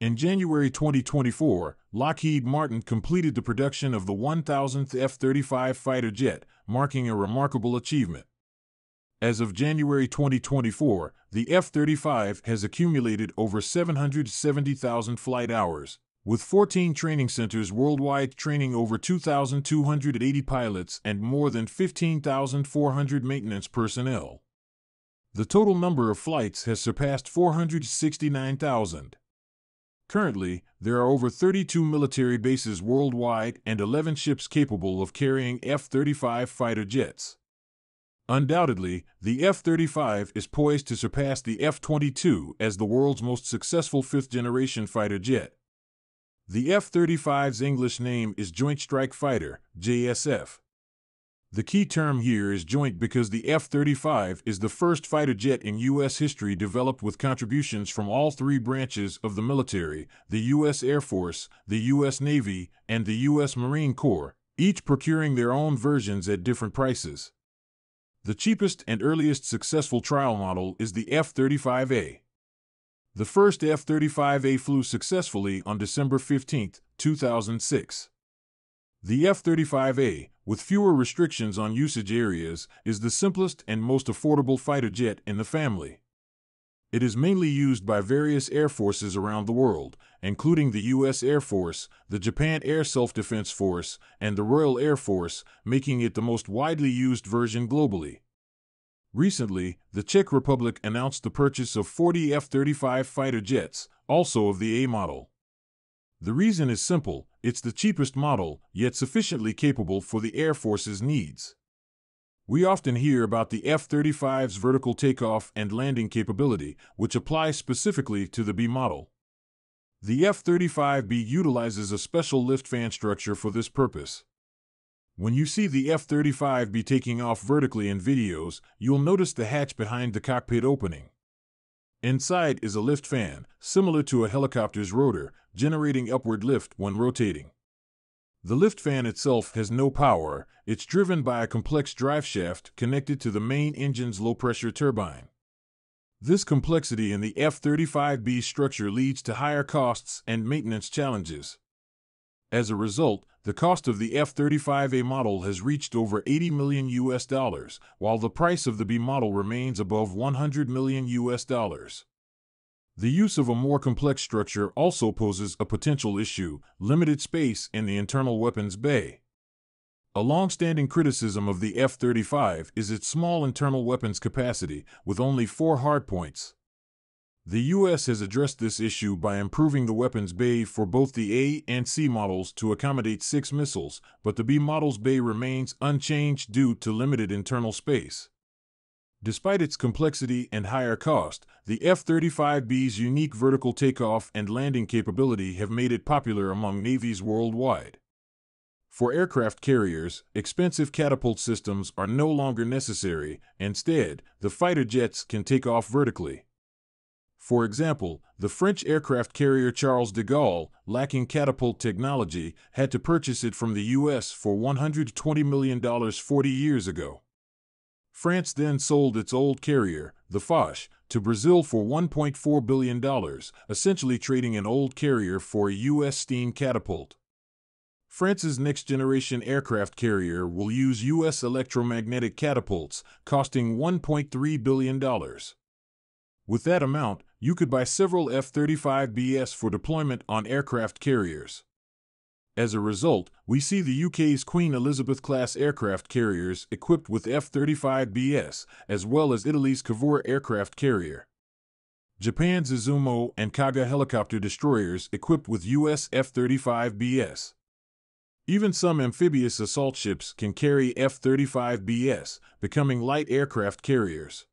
In January 2024, Lockheed Martin completed the production of the 1000th F 35 fighter jet, marking a remarkable achievement. As of January 2024, the F 35 has accumulated over 770,000 flight hours, with 14 training centers worldwide training over 2,280 pilots and more than 15,400 maintenance personnel. The total number of flights has surpassed 469,000. Currently, there are over 32 military bases worldwide and 11 ships capable of carrying F 35 fighter jets. Undoubtedly, the F 35 is poised to surpass the F 22 as the world's most successful fifth generation fighter jet. The F 35's English name is Joint Strike Fighter, JSF. The key term here is joint because the F 35 is the first fighter jet in U.S. history developed with contributions from all three branches of the military the U.S. Air Force, the U.S. Navy, and the U.S. Marine Corps, each procuring their own versions at different prices. The cheapest and earliest successful trial model is the F 35A. The first F 35A flew successfully on December 15, 2006. The F 35A, with fewer restrictions on usage areas, is the simplest and most affordable fighter jet in the family. It is mainly used by various air forces around the world, including the U.S. Air Force, the Japan Air Self Defense Force, and the Royal Air Force, making it the most widely used version globally. Recently, the Czech Republic announced the purchase of 40 F 35 fighter jets, also of the A model. The reason is simple it's the cheapest model, yet sufficiently capable for the Air Force's needs. We often hear about the F 35's vertical takeoff and landing capability, which applies specifically to the B model. The F 35B utilizes a special lift fan structure for this purpose. When you see the F 35B taking off vertically in videos, you'll notice the hatch behind the cockpit opening. Inside is a lift fan, similar to a helicopter's rotor, generating upward lift when rotating. The lift fan itself has no power, it's driven by a complex drive shaft connected to the main engine's low pressure turbine. This complexity in the F 35B structure leads to higher costs and maintenance challenges. As a result, the cost of the F-35A model has reached over 80 million US dollars, while the price of the B model remains above 100 million US dollars. The use of a more complex structure also poses a potential issue limited space in the internal weapons bay. A long standing criticism of the F 35 is its small internal weapons capacity, with only four hardpoints. The U.S. has addressed this issue by improving the weapons bay for both the A and C models to accommodate six missiles, but the B model's bay remains unchanged due to limited internal space. Despite its complexity and higher cost, the F 35B's unique vertical takeoff and landing capability have made it popular among navies worldwide. For aircraft carriers, expensive catapult systems are no longer necessary, instead, the fighter jets can take off vertically. For example, the French aircraft carrier Charles de Gaulle, lacking catapult technology, had to purchase it from the U.S. for $120 million 40 years ago. France then sold its old carrier, the Foch, to Brazil for $1.4 billion, essentially trading an old carrier for a U.S. steam catapult. France's next generation aircraft carrier will use U.S. electromagnetic catapults, costing $1.3 billion. With that amount, you could buy several F 35BS for deployment on aircraft carriers. As a result, we see the UK's Queen Elizabeth class aircraft carriers equipped with F 35BS, as well as Italy's Cavour aircraft carrier. Japan's Izumo and Kaga helicopter destroyers equipped with US F 35BS. Even some amphibious assault ships can carry F 35BS, becoming light aircraft carriers.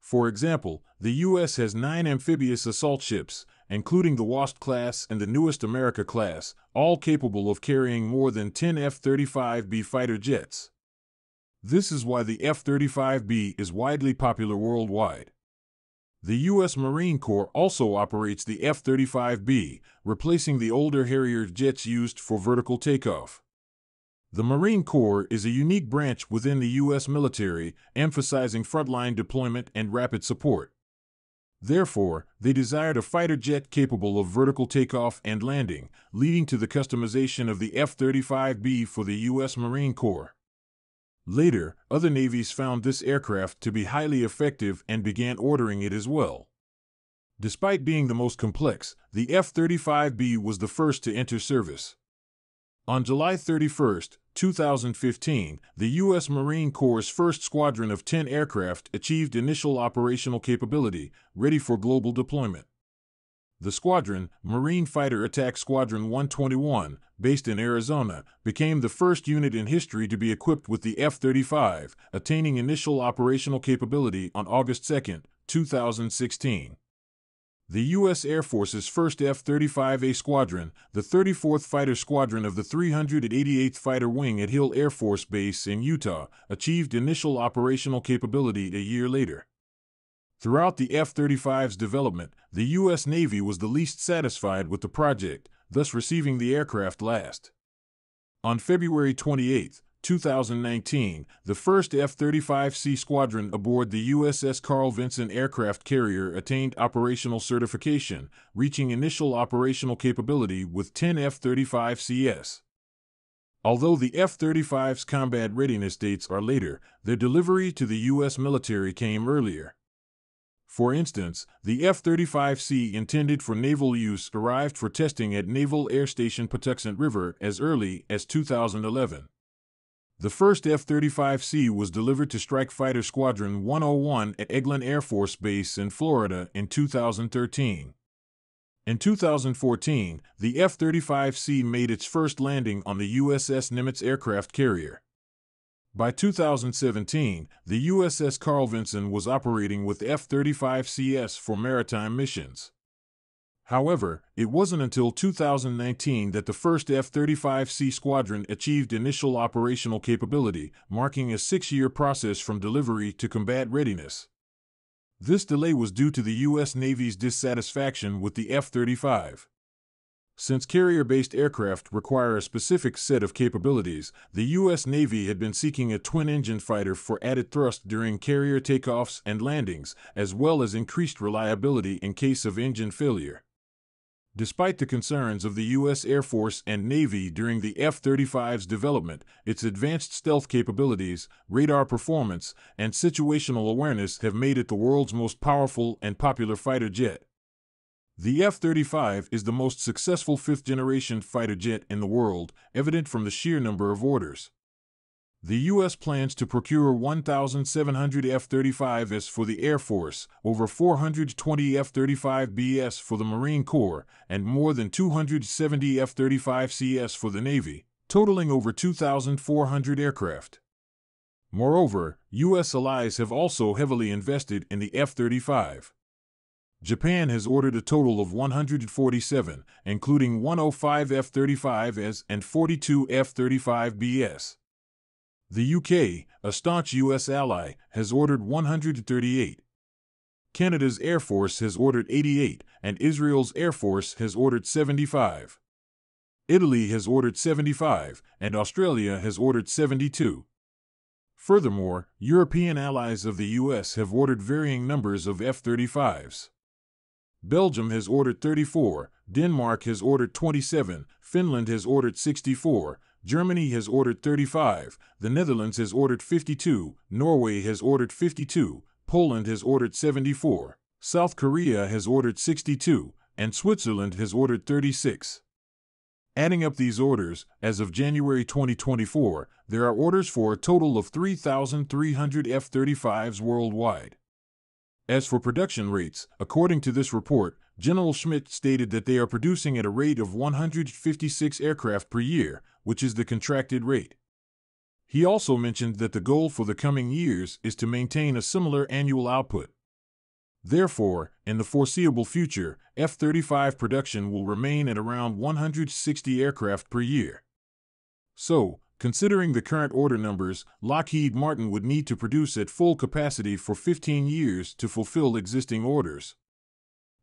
For example, the U.S. has nine amphibious assault ships, including the Wasp class and the newest America class, all capable of carrying more than 10 F 35B fighter jets. This is why the F 35B is widely popular worldwide. The U.S. Marine Corps also operates the F 35B, replacing the older Harrier jets used for vertical takeoff. The Marine Corps is a unique branch within the U.S. military, emphasizing frontline deployment and rapid support. Therefore, they desired a fighter jet capable of vertical takeoff and landing, leading to the customization of the F 35B for the U.S. Marine Corps. Later, other navies found this aircraft to be highly effective and began ordering it as well. Despite being the most complex, the F 35B was the first to enter service. On July 31, 2015, the U.S. Marine Corps' first squadron of 10 aircraft achieved initial operational capability, ready for global deployment. The squadron, Marine Fighter Attack Squadron 121, based in Arizona, became the first unit in history to be equipped with the F 35, attaining initial operational capability on August 2, 2016 the U.S. Air Force's first F 35A Squadron, the 34th Fighter Squadron of the 388th Fighter Wing at Hill Air Force Base in Utah, achieved initial operational capability a year later. Throughout the F 35's development, the U.S. Navy was the least satisfied with the project, thus receiving the aircraft last. On February 28, 2019, the first F 35C squadron aboard the USS Carl Vinson aircraft carrier attained operational certification, reaching initial operational capability with 10 F 35CS. Although the F 35's combat readiness dates are later, their delivery to the U.S. military came earlier. For instance, the F 35C intended for naval use arrived for testing at Naval Air Station Patuxent River as early as 2011. The first F 35C was delivered to Strike Fighter Squadron 101 at Eglin Air Force Base in Florida in 2013. In 2014, the F 35C made its first landing on the USS Nimitz aircraft carrier. By 2017, the USS Carl Vinson was operating with F 35CS for maritime missions. However, it wasn't until 2019 that the first F 35C squadron achieved initial operational capability, marking a six year process from delivery to combat readiness. This delay was due to the U.S. Navy's dissatisfaction with the F 35. Since carrier based aircraft require a specific set of capabilities, the U.S. Navy had been seeking a twin engine fighter for added thrust during carrier takeoffs and landings, as well as increased reliability in case of engine failure. Despite the concerns of the U.S. Air Force and Navy during the F 35's development, its advanced stealth capabilities, radar performance, and situational awareness have made it the world's most powerful and popular fighter jet. The F 35 is the most successful fifth generation fighter jet in the world, evident from the sheer number of orders. The U.S. plans to procure 1,700 F 35s for the Air Force, over 420 F 35Bs for the Marine Corps, and more than 270 F 35Cs for the Navy, totaling over 2,400 aircraft. Moreover, U.S. allies have also heavily invested in the F 35. Japan has ordered a total of 147, including 105 F 35s and 42 F 35Bs. The UK, a staunch U.S. ally, has ordered 138. Canada's Air Force has ordered 88, and Israel's Air Force has ordered 75. Italy has ordered 75, and Australia has ordered 72. Furthermore, European allies of the U.S. have ordered varying numbers of F 35s. Belgium has ordered 34, Denmark has ordered 27, Finland has ordered 64, Germany has ordered 35, the Netherlands has ordered 52, Norway has ordered 52, Poland has ordered 74, South Korea has ordered 62, and Switzerland has ordered 36. Adding up these orders, as of January 2024, there are orders for a total of 3,300 F 35s worldwide. As for production rates, according to this report, General Schmidt stated that they are producing at a rate of 156 aircraft per year, which is the contracted rate. He also mentioned that the goal for the coming years is to maintain a similar annual output. Therefore, in the foreseeable future, F 35 production will remain at around 160 aircraft per year. So, considering the current order numbers, Lockheed Martin would need to produce at full capacity for 15 years to fulfill existing orders.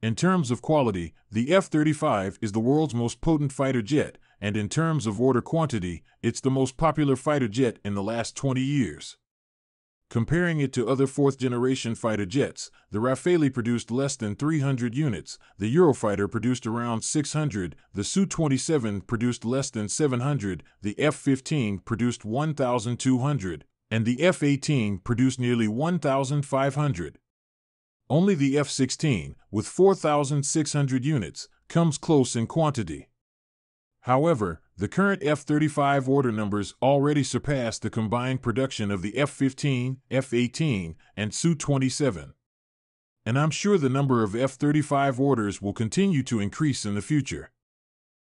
In terms of quality, the F 35 is the world's most potent fighter jet, and in terms of order quantity, it's the most popular fighter jet in the last 20 years. Comparing it to other fourth generation fighter jets, the Rafale produced less than 300 units, the Eurofighter produced around 600, the Su 27 produced less than 700, the F 15 produced 1,200, and the F 18 produced nearly 1,500. Only the F 16, with 4,600 units, comes close in quantity. However, the current F 35 order numbers already surpass the combined production of the F 15, F 18, and Su 27. And I'm sure the number of F 35 orders will continue to increase in the future.